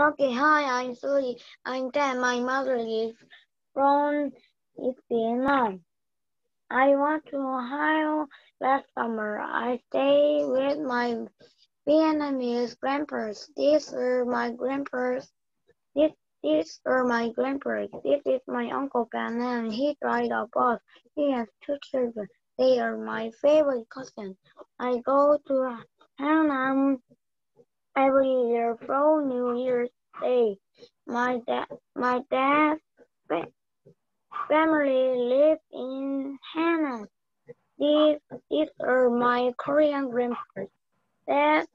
Okay, hi, I'm Suri. I'm 10. My mother is from Vietnam. I went to Hanoi last summer. I stayed with my Vietnamese grandparents. These are my grandparents. This, these are my grandparents. This is my uncle Ben and he drives a bus. He has two children. They are my favorite cousins. I go to Hanam every year for New Year's Day. My dad, my dad's family lives in Hanam. These, these are my Korean grandparents. Dad,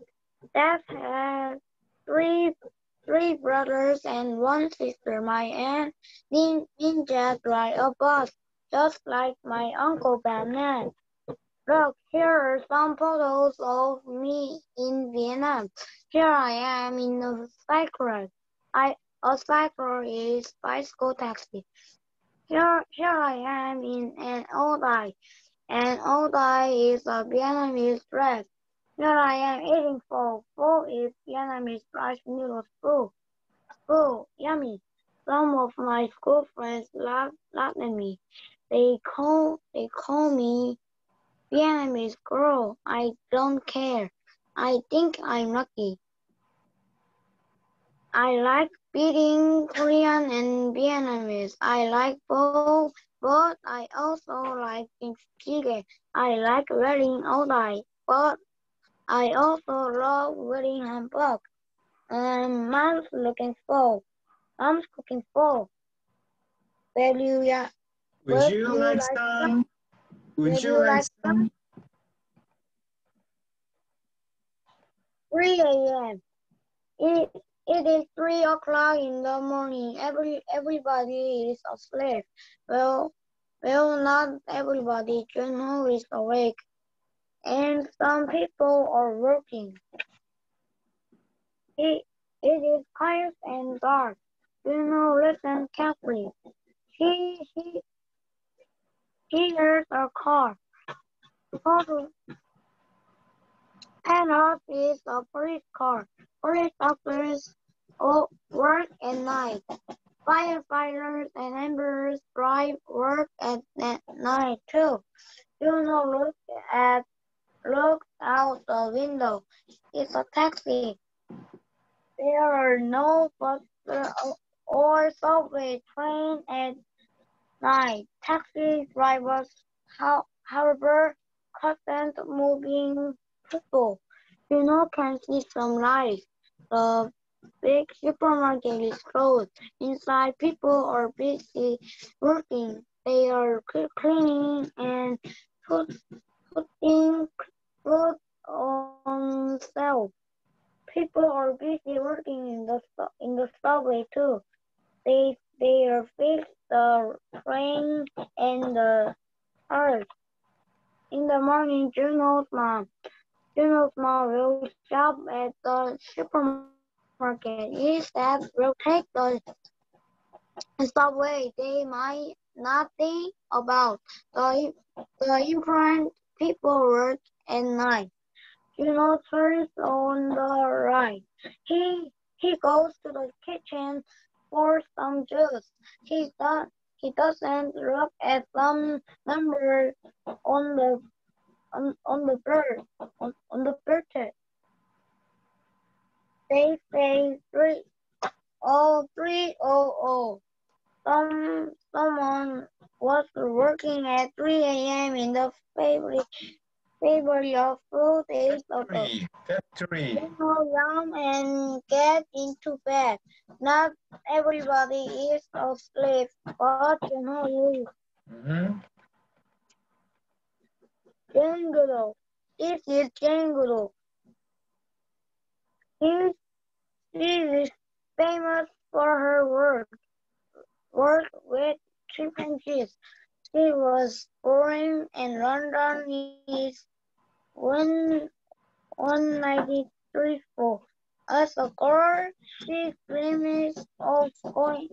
dad has three, three brothers and one sister. My aunt Nin, Ninja drive a bus, just like my uncle Batman. Look, here are some photos of me in Vietnam. Here I am in a cyclo. I a cyclo is bicycle taxi. Here, here I am in an ao dai. An ao dai is a Vietnamese dress. Here I am eating pho. Pho is Vietnamese rice noodle soup. Pho, yummy. Some of my school friends laugh, at me. They call, they call me Vietnamese girl. I don't care. I think I'm lucky. I like speaking Korean and Vietnamese. I like both, but I also like speaking. I like wearing ao dai, but I also love wearing hanbok. Um, mom's looking for. Mom's cooking for. Hallelujah. Would Would you you like like some? Would you you like some? 3 a.m. It, it is 3 o'clock in the morning. Every Everybody is asleep. Well, well, not everybody. Juno is awake. And some people are working. It, it is quiet and dark. Juno listen carefully. He, he, he hears a car. And up is a police car. Police officers work at night. Firefighters and ambulance drive work at, at night too. Juno look at look out the window. It's a taxi. There are no bus or- or subway train at night. Taxi drivers, how, however, constant moving people. Juno can see some light. The big supermarket is closed. Inside, people are busy working. They are cleaning and put, putting food on sale. People are busy working in the in the subway too. They they are fix the train and the earth. In the morning, Juno's mom Juno's mom will shop at the supermarket. He said will take the subway. They might not think about the the important people work at night. Juno turns on the right. He he goes to the kitchen for some juice. He does he doesn't look at some number on the on, on the bird on, on the bird. They say three oh three oh oh. Some someone was working at 3 a.m. in the favorite favorite of food is of Factory. Factory. Go young and get into bed. Not Everybody is a slave, but you know you. Mm This is Jane Goodall. She, she is famous for her work, work with chimpanzees. She was born in London in 1934. As a girl, she dreams of going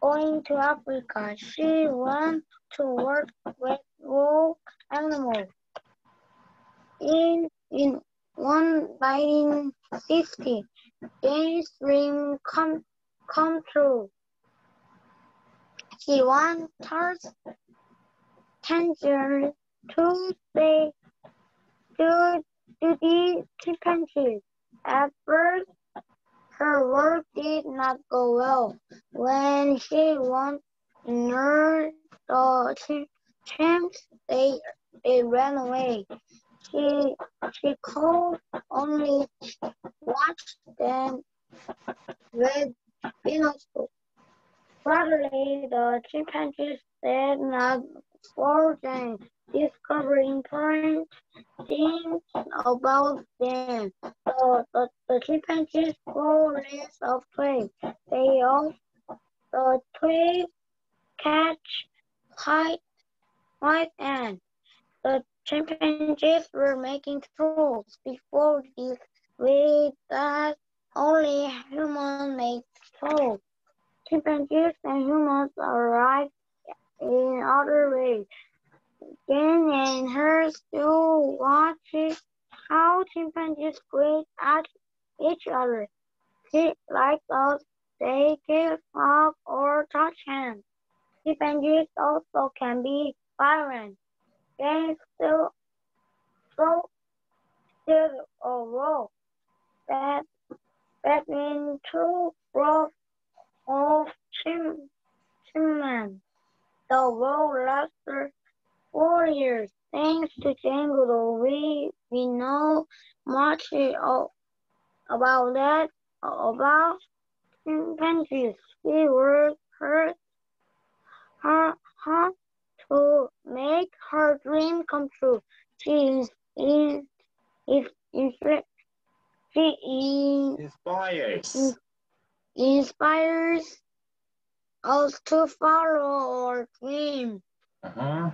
going to Africa. She wants to work with wild animals. In in one nineteen sixty, Jane's dream come come true. She wants Tanzania to say to, to the chimpanzees. At first, her work did not go well. When she went near the chimps, they, they ran away. She, she could only watch them with binoculars. Suddenly, the chimpanzees said not for them, discovering important things about them. The, the, the chimpanzees go less of prey. They also the twig catch white, white and The chimpanzees were making tools before this with that only human make tools. Chimpanzees and humans arrive in other ways. Jane and her still watches how chimpanzees greet at each other. She, like us, they kiss, hug, or touch hands. Chimpanzees also can be violent. Jane still so still a role that means two rows of chim chimney. The war lasted four years. Thanks to Goodall, we, we know much about that, about chimpanzees. We worked hard, hard, hard to make her dream come true. She is, is, is, is, she is Inspires. Inspires us to follow our dream. Uh-huh.